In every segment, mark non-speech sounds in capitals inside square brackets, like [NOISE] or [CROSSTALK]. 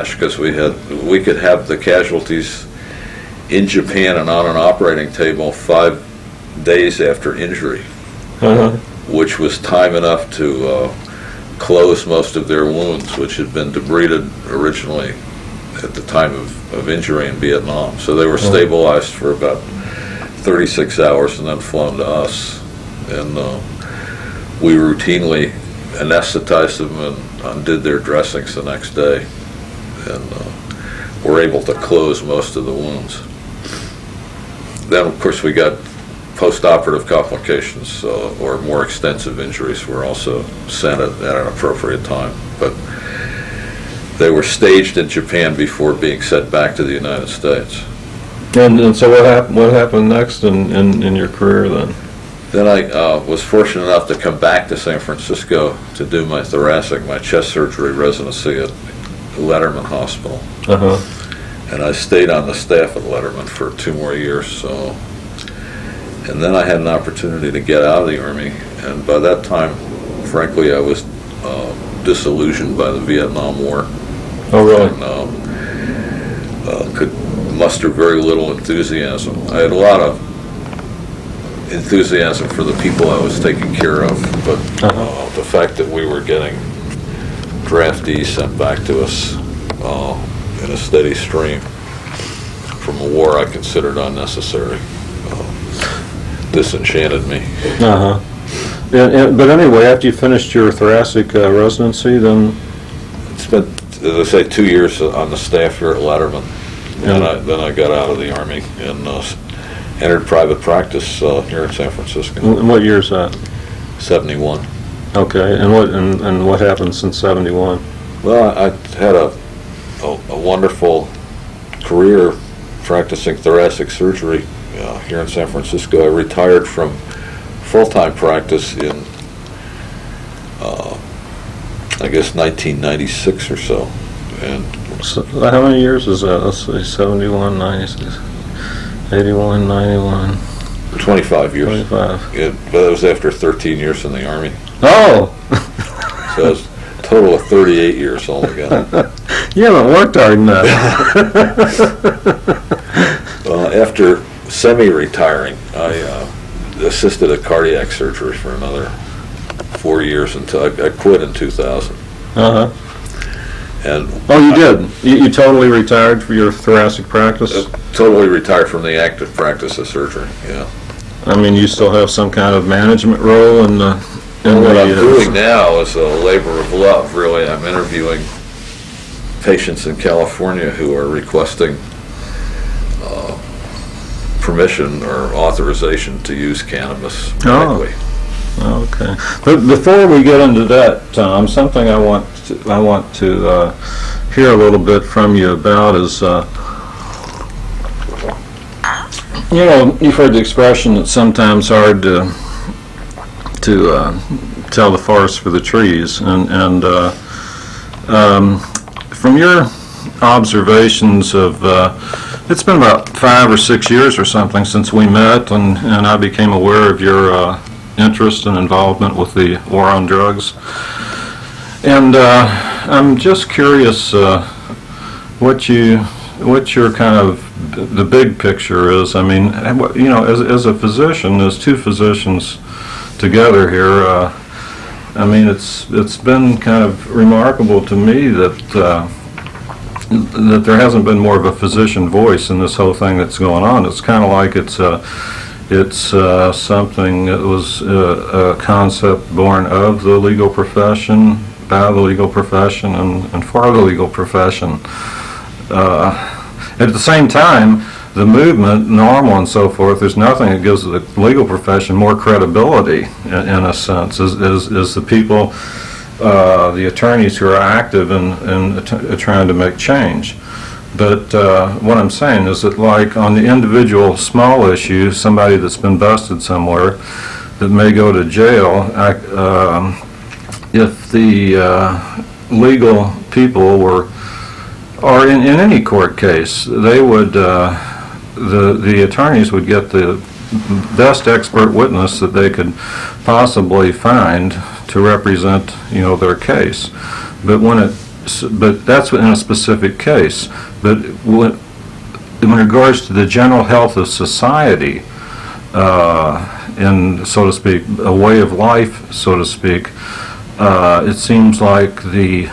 because we had, we could have the casualties in Japan and on an operating table five days after injury, Uh-huh. which was time enough to uh, close most of their wounds, which had been debrided originally at the time of, of injury in Vietnam. So they were stabilized for about 36 hours and then flown to us. And uh, we routinely anesthetized them and undid their dressings the next day. And uh, were able to close most of the wounds. Then, of course, we got post-operative complications uh, or more extensive injuries were also sent at at an appropriate time. But they were staged in Japan before being sent back to the United States. And, and so what happened, what happened next in, in, in your career then? Then I uh, was fortunate enough to come back to San Francisco to do my thoracic, my chest surgery residency at Letterman Hospital. Uh-huh. And I stayed on the staff at Letterman for two more years, so. And then I had an opportunity to get out of the Army, and by that time, frankly, I was uh, disillusioned by the Vietnam War. Oh, really? And um, uh, could muster very little enthusiasm. I had a lot of enthusiasm for the people I was taking care of, but uh, the fact that we were getting draftees sent back to us uh, in a steady stream from a war I considered unnecessary uh, disenchanted me. Uh-huh. And, and, but anyway, after you finished your thoracic uh, residency, then, Spent, as I say, two years on the staff here at Letterman. Then I, then I got out of the Army and uh, entered private practice uh, here in San Francisco, and what year is that? 71. Okay, and what, and, and what happened since seventy-one? Well, I I had a, a a wonderful career practicing thoracic surgery uh, here in San Francisco. I retired from full-time practice in, uh, I guess, 1996 or so. And So, how many years is that? Let's see, seventy-one, ninety-six, eighty-one, ninety-one, 25 years. twenty-five. It, but that was after 13 years in the Army. Oh! So it's a total of 38 years altogether. [LAUGHS] You haven't worked hard enough. [LAUGHS] Uh, after semi-retiring, I uh, assisted at cardiac surgery for another four years until I, I quit in 2000. Uh-huh. And Oh, you did? You, you totally retired for your thoracic practice? uh, totally retired from the active practice of surgery, yeah. I mean, you still have some kind of management role in the, And what I'm doing now is a labor of love, really. I'm interviewing patients in California who are requesting uh, permission or authorization to use cannabis Oh. okay. But before we get into that, Tom, something I want, to- I want to, uh, hear a little bit from you about is, uh, you know, you've heard the expression, it's sometimes hard to, to, uh, tell the forest for the trees, and, and, uh, um, from your observations of, uh, it's been about five or six years or something since we met, and, and I became aware of your uh, interest and involvement with the war on drugs. And uh, I'm just curious uh, what you, what your kind of, the big picture is. I mean, you know, as, as a physician, as two physicians together here, uh, I mean, it's, it's been kind of remarkable to me that, uh, that there hasn't been more of a physician voice in this whole thing that's going on. It's kind of like it's, uh, it's uh, something that was uh, a concept born of the legal profession, by the legal profession, and, and for the legal profession. Uh, at the same time, the movement, NORML and so forth, there's nothing that gives the legal profession more credibility, in, in a sense, is, is, is the people, uh, the attorneys who are active in, in att- trying to make change. But uh, what I'm saying is that like on the individual small issue, somebody that's been busted somewhere that may go to jail, I, um, if the uh, legal people were, or in, in any court case, they would, uh, the, the attorneys would get the best expert witness that they could possibly find to represent, you know, their case. But when it but that's in a specific case. But when, in regards to the general health of society, uh, and so to speak, a way of life, so to speak, uh, it seems like the,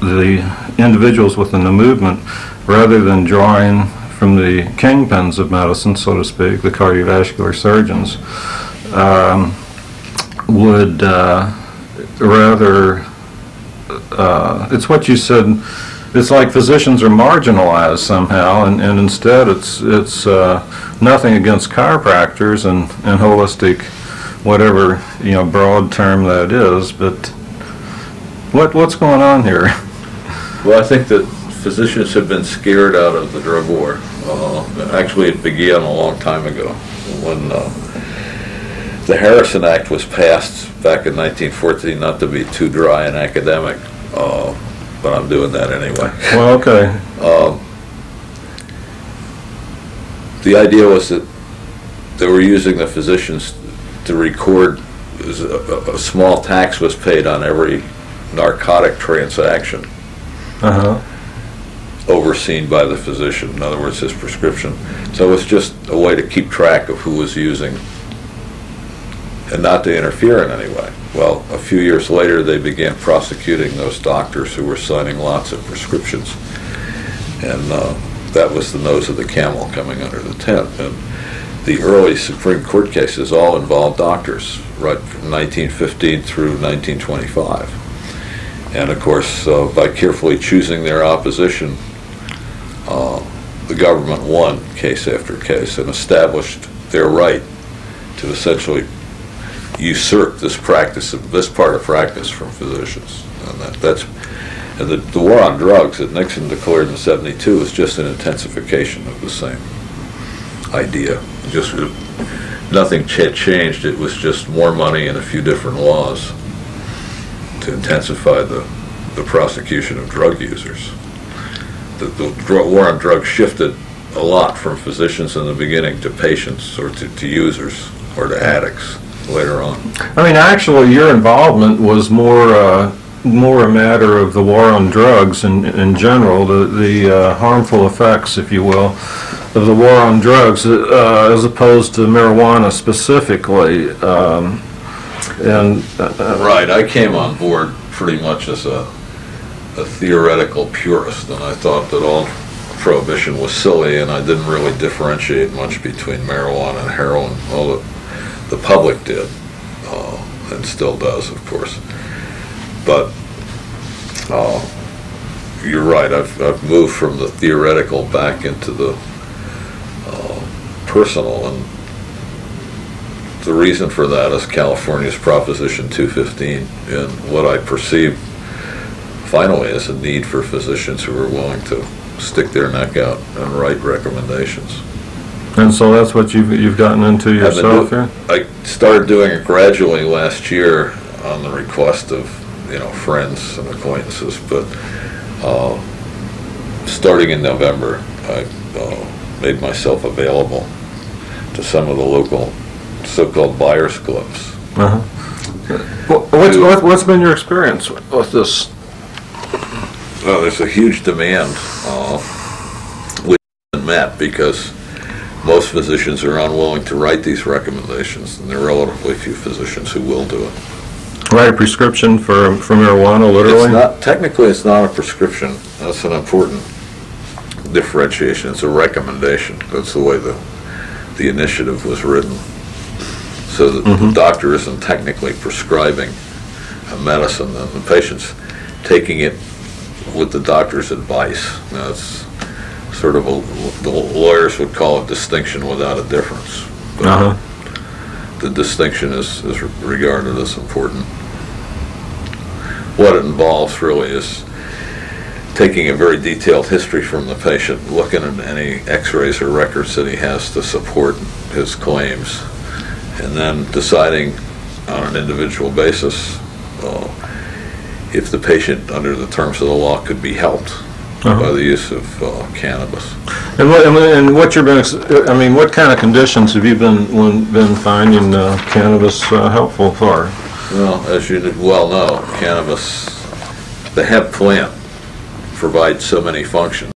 the individuals within the movement, rather than drawing from the kingpins of medicine, so to speak, the cardiovascular surgeons, um, would uh, rather, uh, it's what you said, it's like physicians are marginalized somehow, and, and instead it's, it's uh, nothing against chiropractors and, and holistic, whatever, you know, broad term that is, but what, what's going on here? Well, I think that physicians have been scared out of the drug war. Uh, Actually, it began a long time ago, when uh, the Harrison Act was passed back in 1914, not to be too dry and academic, uh, but I'm doing that anyway. Well, okay, [LAUGHS] Um, The idea was that they were using the physicians to record, a, a small tax was paid on every narcotic transaction uh-huh, overseen by the physician, in other words, his prescription. So it's just a way to keep track of who was using and not to interfere in any way. Well, a few years later, they began prosecuting those doctors who were signing lots of prescriptions. And uh, that was the nose of the camel coming under the tent. And the early Supreme Court cases all involved doctors, right from 1915 through 1925. And of course, uh, by carefully choosing their opposition, the government won case after case and established their right to essentially usurp this practice, of this part of practice from physicians. And that, that's, and the, the war on drugs that Nixon declared in 72 was just an intensification of the same idea. Just, nothing cha- changed, it was just more money and a few different laws to intensify the, the prosecution of drug users. The, the war on drugs shifted a lot from physicians in the beginning to patients or to, to users or to addicts later on. I mean, actually, your involvement was more, uh, more a matter of the war on drugs in, in general, the, the uh, harmful effects, if you will, of the war on drugs, uh, as opposed to marijuana specifically. Um, and, uh, Right, I came on board pretty much as a, a theoretical purist, and I thought that all prohibition was silly, and I didn't really differentiate much between marijuana and heroin, although the public did, uh, and still does, of course. But, uh, you're right, I've, I've moved from the theoretical back into the, uh, personal, and the reason for that is California's Proposition 215 and what I perceive finally as a need for physicians who are willing to stick their neck out and write recommendations. and so that's what you've, you've gotten into yourself do- here? I started doing it gradually last year on the request of, you know, friends and acquaintances, but uh, starting in November, I uh, made myself available to some of the local so-called buyers clubs. Uh-huh. What's, what- what's been your experience with this? Well, there's a huge demand, uh, which isn't met because most physicians are unwilling to write these recommendations, and there are relatively few physicians who will do it. Write a prescription for, for marijuana, literally? It's not, technically, it's not a prescription. That's an important differentiation. It's a recommendation. That's the way the, the initiative was written. So that the doctor isn't technically prescribing a medicine, and the patient's taking it with the doctor's advice. That's sort of a, the lawyers would call it distinction without a difference. But Uh-huh. the distinction is, is regarded as important. What it involves really is taking a very detailed history from the patient, looking at any x-rays or records that he has to support his claims, and then deciding on an individual basis uh, if the patient, under the terms of the law, could be helped by Uh-huh. the use of uh, cannabis. And what, and- what you've been, I mean, what kind of conditions have you been, been finding uh, cannabis uh, helpful for? Well, as you well know, cannabis, the hemp plant provides so many functions.